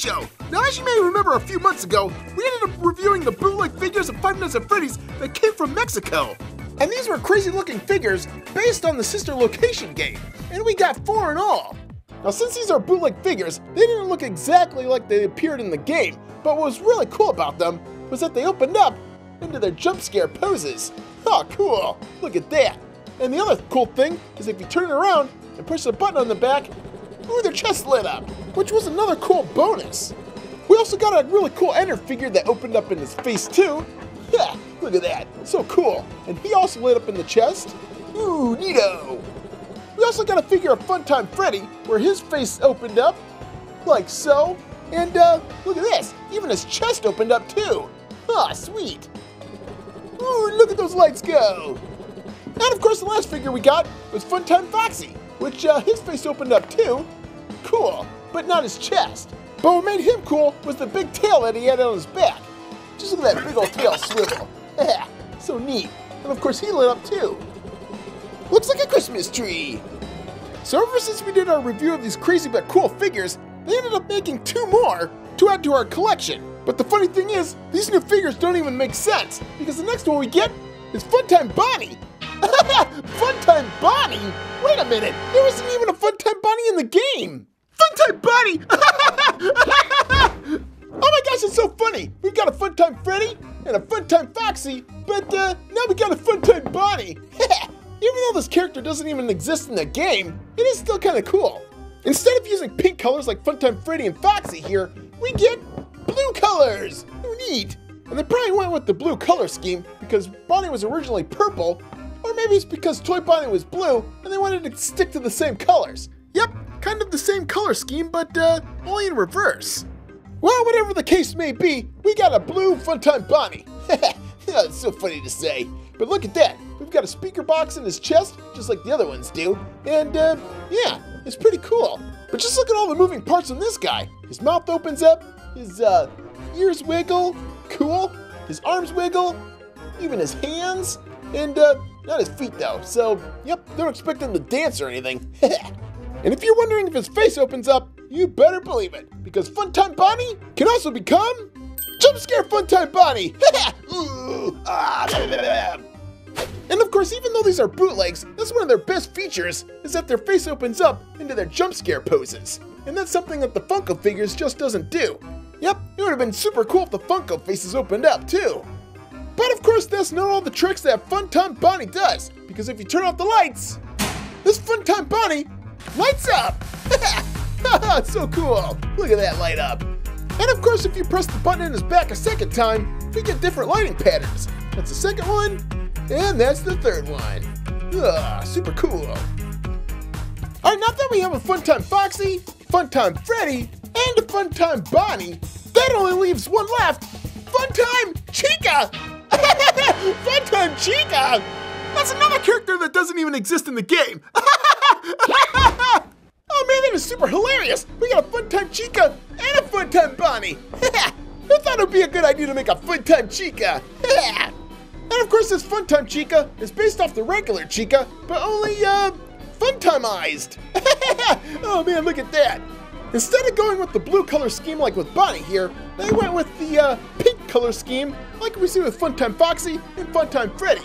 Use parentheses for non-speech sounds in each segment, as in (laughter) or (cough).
Show. Now, as you may remember a few months ago, we ended up reviewing the bootleg figures of Five Nights at Freddy's that came from Mexico. And these were crazy looking figures based on the sister location game, and we got four in all. Now, since these are bootleg figures, they didn't look exactly like they appeared in the game, but what was really cool about them was that they opened up into their jump scare poses. Oh, cool! Look at that! And the other cool thing is if you turn it around and push the button on the back, ooh, their chest lit up, which was another cool bonus. We also got a really cool Ennard figure that opened up in his face too. (laughs) Yeah, look at that, so cool. And he also lit up in the chest. Ooh, neato! We also got a figure of Funtime Freddy where his face opened up, like so. And uh, look at this, even his chest opened up too. Ah, sweet. Ooh, look at those lights go. And of course, the last figure we got was Funtime Foxy, which uh, his face opened up too. Cool, but not his chest. But what made him cool was the big tail that he had on his back. Just look at that big old tail swivel. (laughs) Yeah, so neat. And of course, he lit up too. Looks like a Christmas tree. So ever since we did our review of these crazy but cool figures, they ended up making two more to add to our collection. But the funny thing is, these new figures don't even make sense, because the next one we get is Funtime Bonnie. (laughs) Funtime Bonnie? Wait a minute, there isn't even a Funtime Bonnie in the game. Funtime Bonnie! (laughs) oh my gosh, it's so funny. We've got a Fun Time Freddy and a Fun Time Foxy, but uh, now we got a Fun Time Bonnie. (laughs) even though this character doesn't even exist in the game, it is still kind of cool. Instead of using pink colors like Funtime Freddy and Foxy here, we get blue colors. Neat. And they probably went with the blue color scheme because Bonnie was originally purple, or maybe it's because Toy Bonnie was blue and they wanted to stick to the same colors. Yep, kind of the same color scheme, but uh, only in reverse. Well, whatever the case may be, we got a blue Funtime Bonnie. (laughs) it's so funny to say. But look at that. We've got a speaker box in his chest, just like the other ones do. And, uh, yeah, it's pretty cool. But just look at all the moving parts on this guy. His mouth opens up, his, uh, ears wiggle, cool. His arms wiggle, even his hands, and, uh, not his feet though. So, yep, don't expect him to dance or anything. (laughs) and if you're wondering if his face opens up, you better believe it, because Funtime Bonnie can also become Jump Scare Funtime Bonnie! (laughs) And of course, even though these are bootlegs, that's one of their best features, is that their face opens up into their jump scare poses. And that's something that the Funko figures just doesn't do. Yep, it would have been super cool if the Funko faces opened up too. But of course, that's not all the tricks that Funtime Bonnie does, because if you turn off the lights, this Funtime Bonnie lights up! (laughs) so cool! Look at that light up! And of course, if you press the button in his back a second time, we get different lighting patterns. That's the second one, and that's the third one. Ugh, super cool. Alright, now that we have a fun time Foxy, fun time Freddy, and a fun time Bonnie, that only leaves one left. Funtime Chica! (laughs) Funtime Chica! That's another character that doesn't even exist in the game. (laughs) man, that is super hilarious. We got a fun time Chica and a fun time Bonnie. (laughs) Who thought it would be a good idea to make a fun time Chica? (laughs) And of course, this fun time Chica is based off the regular Chica, but only, uh, Funtimized. (laughs) oh man, look at that. Instead of going with the blue color scheme like with Bonnie here, they went with the uh, pink color scheme like we see with Funtime Foxy and Funtime Freddy.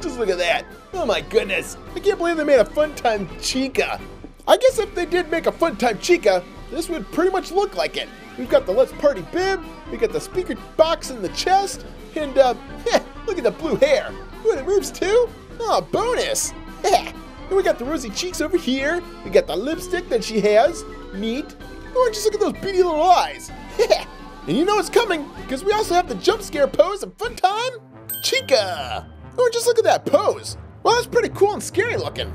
Just look at that. Oh my goodness. I can't believe they made a Funtime Chica. I guess if they did make a fun time Chica, this would pretty much look like it. We've got the Let's Party bib, we got the speaker box in the chest, and uh, (laughs) look at the blue hair. Ooh, it moves too? Oh, bonus. (laughs) and we got the rosy cheeks over here. We got the lipstick that she has. Neat. Oh, just look at those beady little eyes. (laughs) and you know it's coming, because we also have the jump scare pose of fun time, Chica. Oh, just look at that pose. Well, that's pretty cool and scary looking.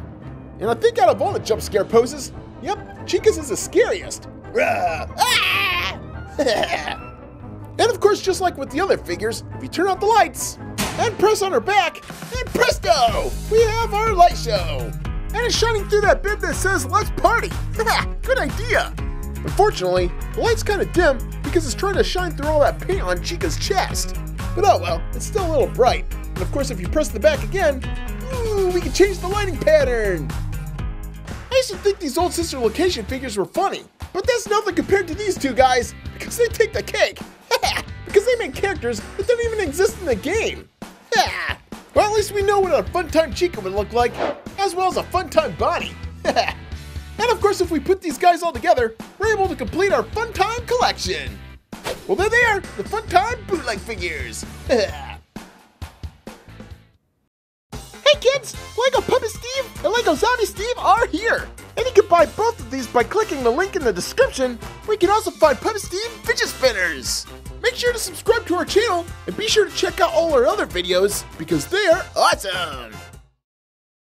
And I think out of all the jump scare poses, yep, Chica's is the scariest. Ah! (laughs) and of course, just like with the other figures, if you turn out the lights and press on her back, and presto, we have our light show. And it's shining through that bib that says, let's party. (laughs) Good idea. Unfortunately, the light's kind of dim because it's trying to shine through all that paint on Chica's chest. But oh well, it's still a little bright. And of course, if you press the back again, ooh, we can change the lighting pattern. I used to think these old sister location figures were funny, But that's nothing compared to these two guys, because they take the cake. (laughs) because they make characters that don't even exist in the game. (laughs) well, at least we know what a Funtime Chica would look like, as well as a Funtime Bonnie. (laughs) and of course, if we put these guys all together, we're able to complete our Funtime collection. Well, there they are, the Funtime bootleg figures. Kids, Lego Puppet Steve and Lego Zombie Steve are here! And you can buy both of these by clicking the link in the description, you can also find Puppet Steve fidget spinners! Make sure to subscribe to our channel, and be sure to check out all our other videos, because they're awesome!